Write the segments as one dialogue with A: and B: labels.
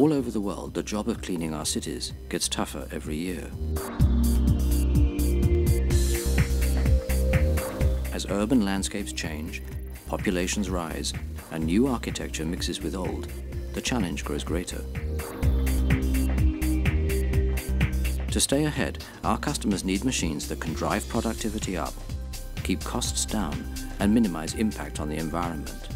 A: All over the world, the job of cleaning our cities gets tougher every year. As urban landscapes change, populations rise, and new architecture mixes with old, the challenge grows greater. To stay ahead, our customers need machines that can drive productivity up, keep costs down, and minimize impact on the environment.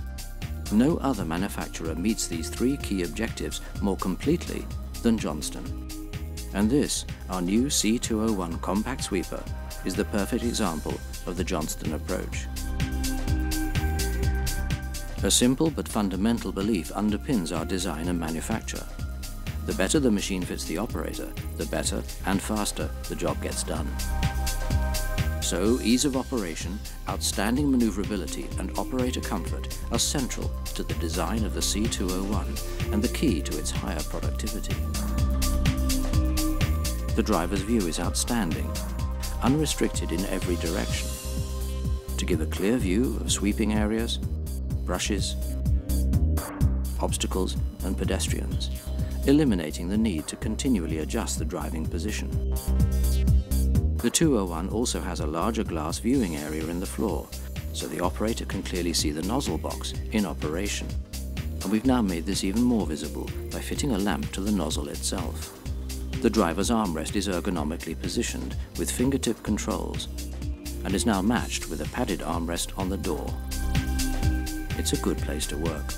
A: No other manufacturer meets these three key objectives more completely than Johnston. And this, our new C201 compact sweeper, is the perfect example of the Johnston approach. A simple but fundamental belief underpins our design and manufacture. The better the machine fits the operator, the better and faster the job gets done. So, ease of operation, outstanding maneuverability and operator comfort are central to the design of the C201 and the key to its higher productivity. The driver's view is outstanding, unrestricted in every direction, to give a clear view of sweeping areas, brushes, obstacles and pedestrians, eliminating the need to continually adjust the driving position. The 201 also has a larger glass viewing area in the floor, so the operator can clearly see the nozzle box in operation. And we've now made this even more visible by fitting a lamp to the nozzle itself. The driver's armrest is ergonomically positioned with fingertip controls and is now matched with a padded armrest on the door. It's a good place to work.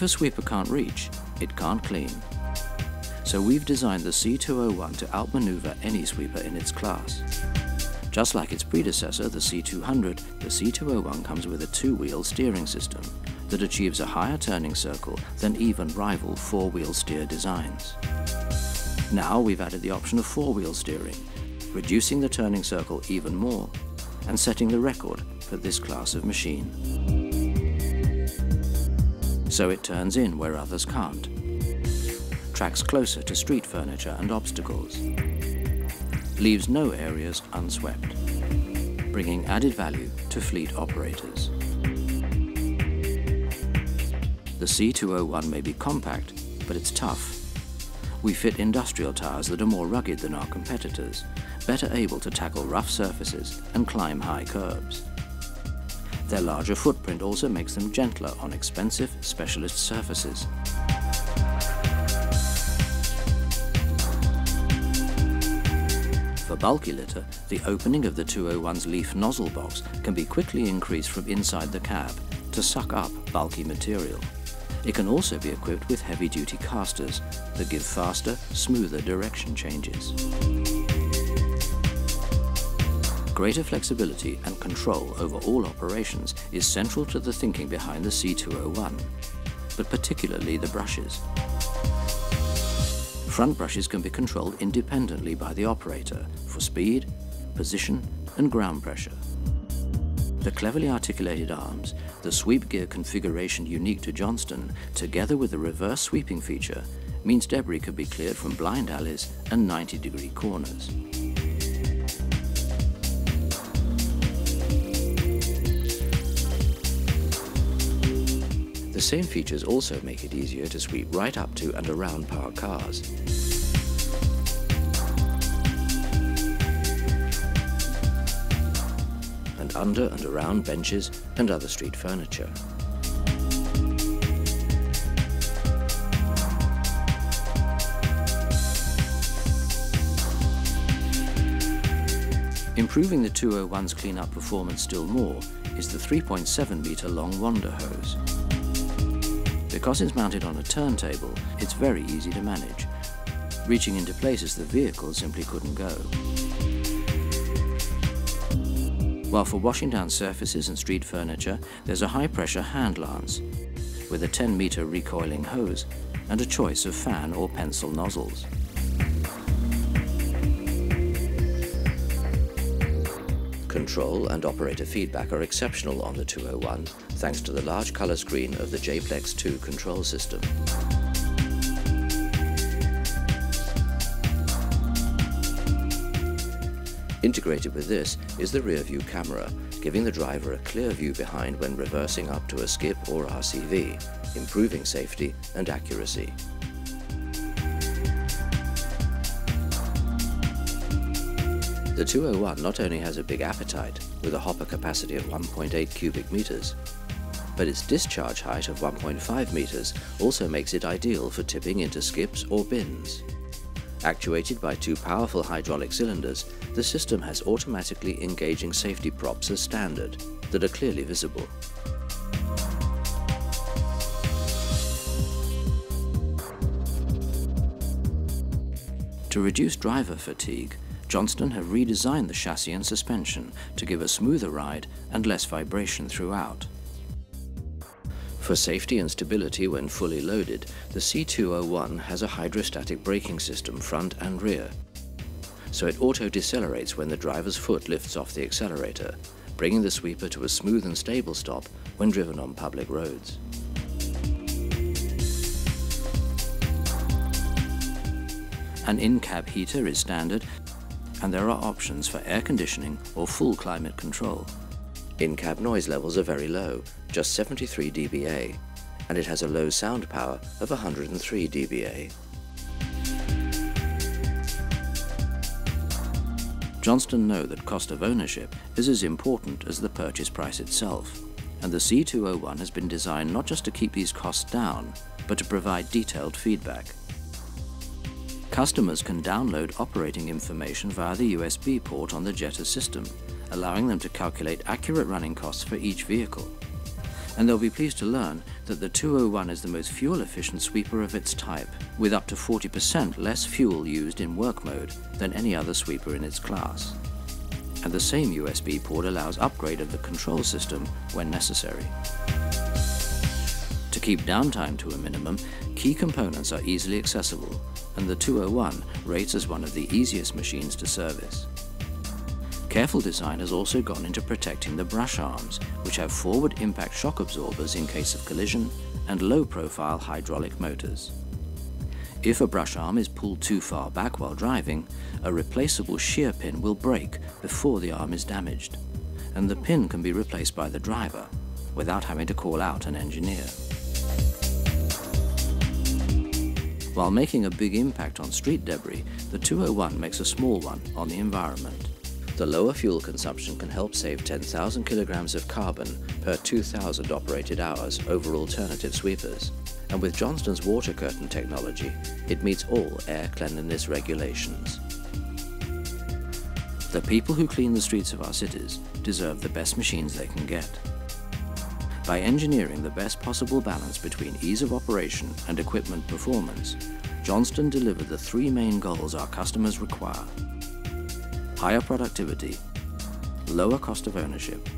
A: If a sweeper can't reach, it can't clean. So we've designed the C201 to outmaneuver any sweeper in its class. Just like its predecessor, the C200, the C201 comes with a two-wheel steering system that achieves a higher turning circle than even rival four-wheel steer designs. Now we've added the option of four-wheel steering, reducing the turning circle even more and setting the record for this class of machine so it turns in where others can't. Tracks closer to street furniture and obstacles. Leaves no areas unswept, bringing added value to fleet operators. The C201 may be compact, but it's tough. We fit industrial tires that are more rugged than our competitors, better able to tackle rough surfaces and climb high curbs. Their larger footprint also makes them gentler on expensive specialist surfaces. For bulky litter, the opening of the 201's leaf nozzle box can be quickly increased from inside the cab to suck up bulky material. It can also be equipped with heavy-duty casters that give faster, smoother direction changes. Greater flexibility and control over all operations is central to the thinking behind the C201, but particularly the brushes. Front brushes can be controlled independently by the operator for speed, position and ground pressure. The cleverly articulated arms, the sweep gear configuration unique to Johnston, together with the reverse sweeping feature, means debris can be cleared from blind alleys and 90 degree corners. The same features also make it easier to sweep right up to and around parked cars. And under and around benches and other street furniture. Improving the 201's clean-up performance still more is the 3.7 metre long wander hose. Because it's mounted on a turntable, it's very easy to manage, reaching into places the vehicle simply couldn't go. While for washing down surfaces and street furniture, there's a high-pressure hand lance with a 10-meter recoiling hose and a choice of fan or pencil nozzles. Control and operator feedback are exceptional on the 201 thanks to the large color screen of the JPlex 2 control system. Integrated with this is the rear view camera, giving the driver a clear view behind when reversing up to a skip or RCV, improving safety and accuracy. The 201 not only has a big appetite, with a hopper capacity of 1.8 cubic meters, but its discharge height of 1.5 meters also makes it ideal for tipping into skips or bins. Actuated by two powerful hydraulic cylinders, the system has automatically engaging safety props as standard that are clearly visible. To reduce driver fatigue, Johnston have redesigned the chassis and suspension to give a smoother ride and less vibration throughout. For safety and stability when fully loaded, the C201 has a hydrostatic braking system front and rear. So it auto-decelerates when the driver's foot lifts off the accelerator, bringing the sweeper to a smooth and stable stop when driven on public roads. An in-cab heater is standard and there are options for air conditioning or full climate control. In-cab noise levels are very low, just 73 dBA, and it has a low sound power of 103 dBA. Johnston know that cost of ownership is as important as the purchase price itself, and the C201 has been designed not just to keep these costs down, but to provide detailed feedback. Customers can download operating information via the USB port on the Jetta system allowing them to calculate accurate running costs for each vehicle. And they'll be pleased to learn that the 201 is the most fuel-efficient sweeper of its type, with up to 40% less fuel used in work mode than any other sweeper in its class. And the same USB port allows upgrade of the control system when necessary. To keep downtime to a minimum, key components are easily accessible, and the 201 rates as one of the easiest machines to service. Careful design has also gone into protecting the brush arms, which have forward impact shock absorbers in case of collision and low-profile hydraulic motors. If a brush arm is pulled too far back while driving, a replaceable shear pin will break before the arm is damaged, and the pin can be replaced by the driver without having to call out an engineer. While making a big impact on street debris, the 201 makes a small one on the environment. The lower fuel consumption can help save 10,000 kilograms of carbon per 2,000 operated hours over alternative sweepers. And with Johnston's water curtain technology, it meets all air cleanliness regulations. The people who clean the streets of our cities deserve the best machines they can get. By engineering the best possible balance between ease of operation and equipment performance, Johnston delivered the three main goals our customers require higher productivity, lower cost of ownership,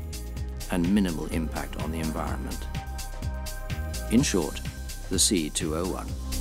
A: and minimal impact on the environment. In short, the C201.